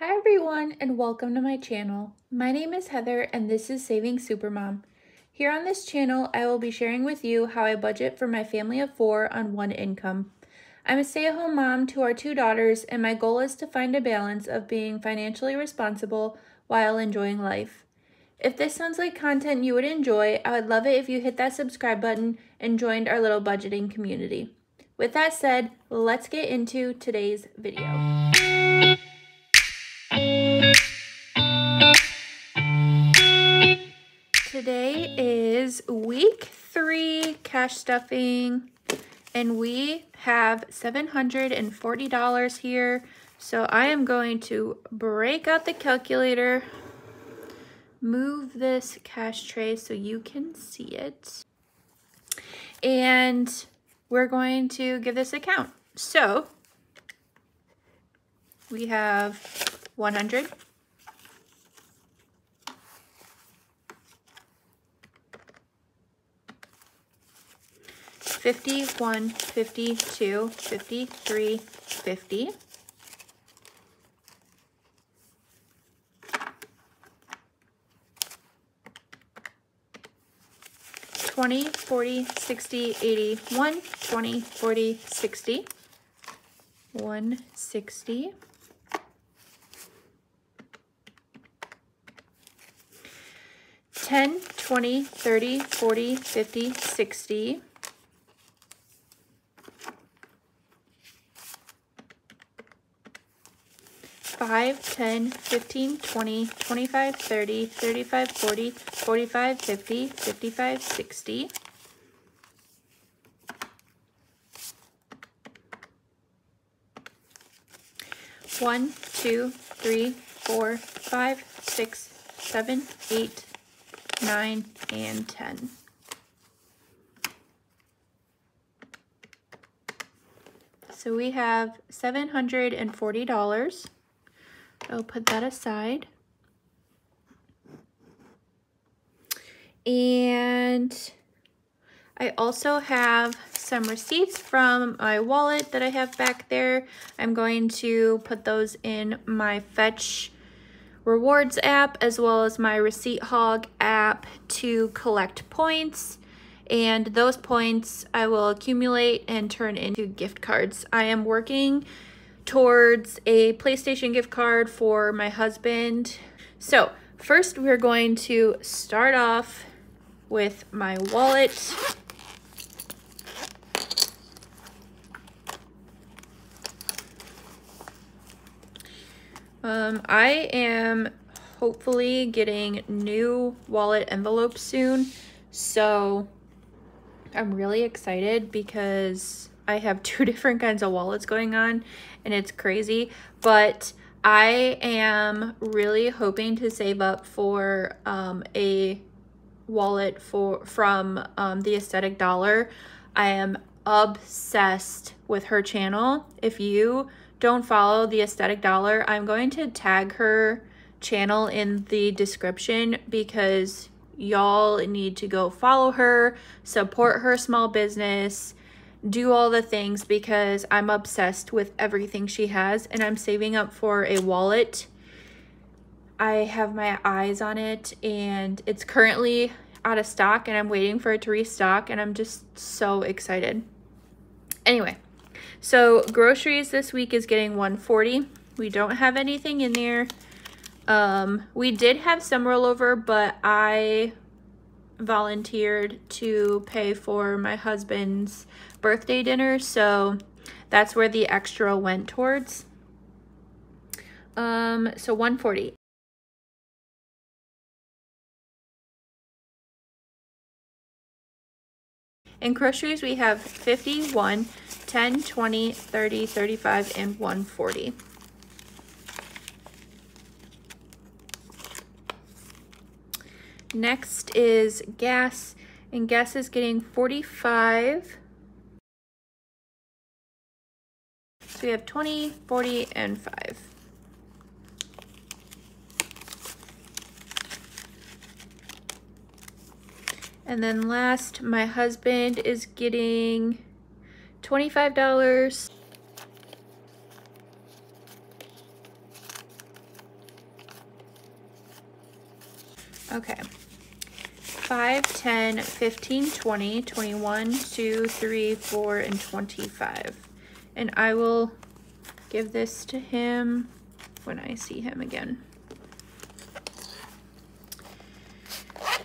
Hi everyone and welcome to my channel. My name is Heather and this is Saving Supermom. Here on this channel, I will be sharing with you how I budget for my family of four on one income. I'm a stay-at-home mom to our two daughters and my goal is to find a balance of being financially responsible while enjoying life. If this sounds like content you would enjoy, I would love it if you hit that subscribe button and joined our little budgeting community. With that said, let's get into today's video. Week three cash stuffing, and we have $740 here. So I am going to break out the calculator, move this cash tray so you can see it, and we're going to give this a count. So we have 100, Fifty-one, fifty-two, fifty-three, fifty. Twenty, forty, sixty, eighty, one, twenty, forty, sixty, one, sixty. 10, 20, 30, 40, 50, 60. Five, 10, 15, 20, 25, 30, 35, 40, 45, 50, 55, 60. One, two, three, four, five, six, seven, eight, 9, and 10. So we have $740. I'll put that aside. And I also have some receipts from my wallet that I have back there. I'm going to put those in my Fetch rewards app as well as my receipt hog app to collect points and those points I will accumulate and turn into gift cards. I am working towards a PlayStation gift card for my husband. So first we're going to start off with my wallet. Um, I am hopefully getting new wallet envelopes soon. So I'm really excited because I have two different kinds of wallets going on and it's crazy. But I am really hoping to save up for um, a wallet for from um, the Aesthetic Dollar. I am obsessed with her channel. If you don't follow the Aesthetic Dollar, I'm going to tag her channel in the description because y'all need to go follow her, support her small business, do all the things because I'm obsessed with everything she has and I'm saving up for a wallet. I have my eyes on it and it's currently out of stock and I'm waiting for it to restock and I'm just so excited. Anyway, so groceries this week is getting 140. We don't have anything in there. Um, we did have some rollover, but I volunteered to pay for my husband's birthday dinner, so that's where the extra went towards. Um, so 140. In groceries, we have 51, 10, 20, 30, 35, and 140. Next is gas, and gas is getting 45. So we have 20, 40, and 5. And then last, my husband is getting $25. Okay. 5, 10, 15, 20, 21, 2, 3, 4, and 25. And I will give this to him when I see him again.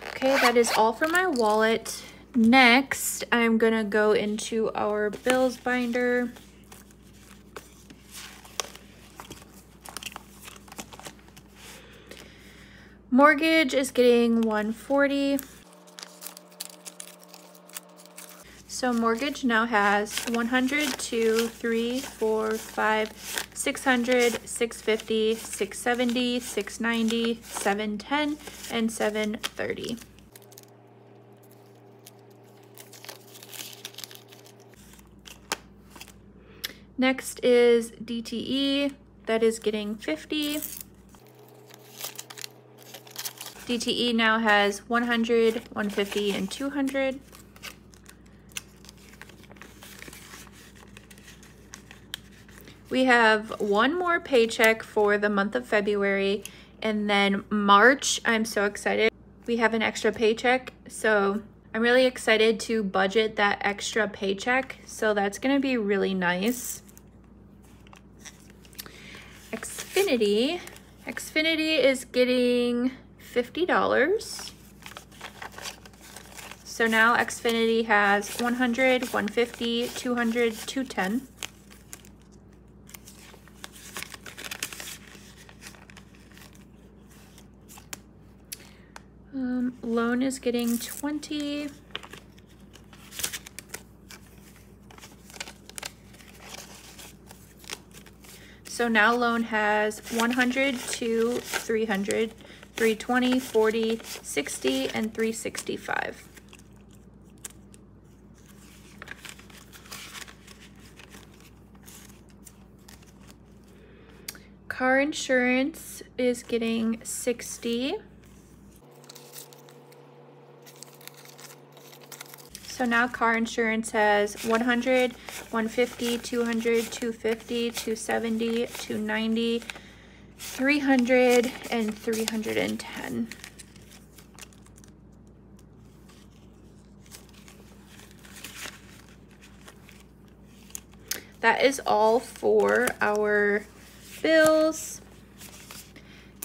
Okay, that is all for my wallet. Next, I'm gonna go into our bills binder. Mortgage is getting 140. So mortgage now has 100, 2, 3, 4, 5, 600, 650, 670, 690, 710, and 730. Next is DTE, that is getting 50. DTE now has 100, 150, and 200. We have one more paycheck for the month of February and then March, I'm so excited. We have an extra paycheck, so I'm really excited to budget that extra paycheck. So that's gonna be really nice. Xfinity, Xfinity is getting $50. So now Xfinity has 100, 150, 200, 210. Um, loan is getting 20. So now loan has 100 to 300, 320, 40, 60, and 365. Car insurance is getting 60. So now car insurance has 100, 150, 200, 250, 270, 290, 300, and 310. That is all for our bills.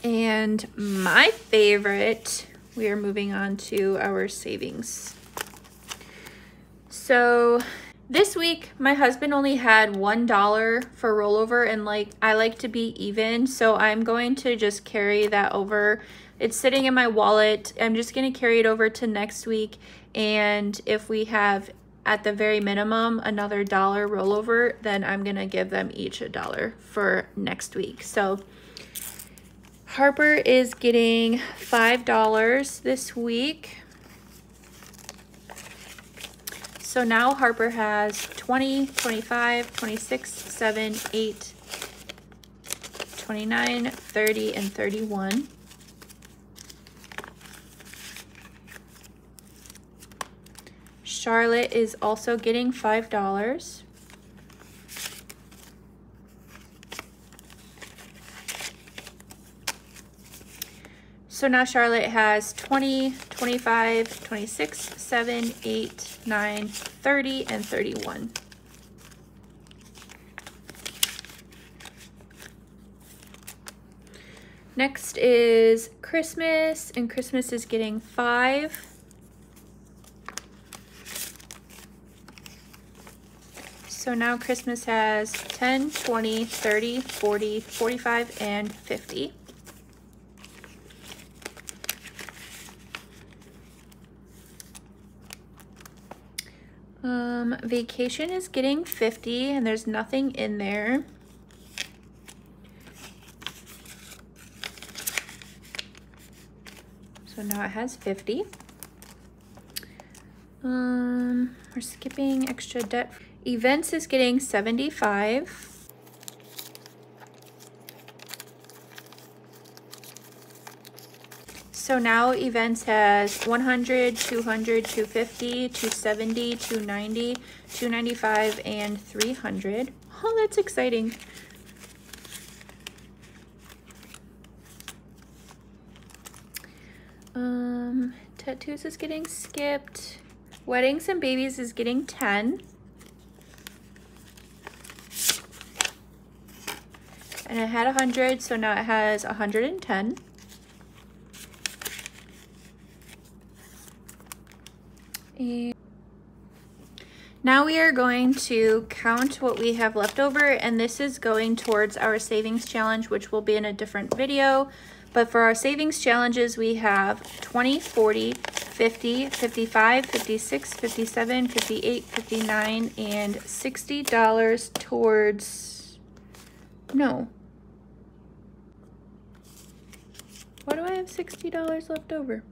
And my favorite, we are moving on to our savings. So this week, my husband only had $1 for rollover and like I like to be even. So I'm going to just carry that over. It's sitting in my wallet. I'm just going to carry it over to next week. And if we have at the very minimum another dollar rollover, then I'm going to give them each a dollar for next week. So Harper is getting $5 this week. So now Harper has 20, 25, 26, 7, 8, 29, 30, and 31. Charlotte is also getting $5. So now Charlotte has 20, 25, 26, 7, 8, 9, 30, and 31. Next is Christmas, and Christmas is getting five. So now Christmas has 10, 20, 30, 40, 45, and 50. Um, vacation is getting 50 and there's nothing in there. So now it has 50. Um, we're skipping extra debt. Events is getting 75. So now events has 100, 200, 250, 270, 290, 295, and 300. Oh, that's exciting. Um, Tattoos is getting skipped. Weddings and babies is getting 10. And it had 100, so now it has 110. And now we are going to count what we have left over, and this is going towards our savings challenge, which will be in a different video. But for our savings challenges, we have 20, 40, 50, 55, 56, 57, 58, 59, and $60 towards, no. Why do I have $60 left over?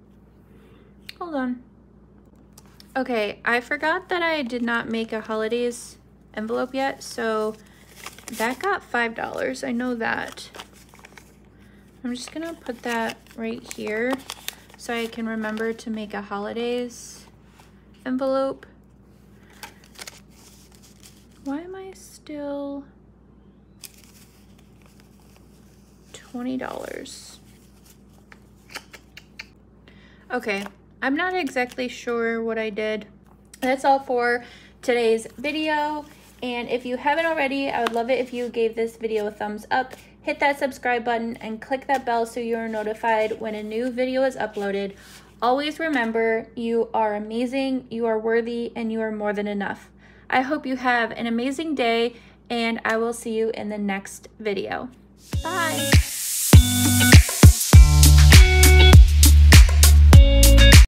Hold on. Okay, I forgot that I did not make a holidays envelope yet, so that got $5. I know that. I'm just gonna put that right here so I can remember to make a holidays envelope. Why am I still $20? Okay, I'm not exactly sure what I did. That's all for today's video. And if you haven't already, I would love it if you gave this video a thumbs up, hit that subscribe button, and click that bell so you are notified when a new video is uploaded. Always remember, you are amazing, you are worthy, and you are more than enough. I hope you have an amazing day, and I will see you in the next video. Bye!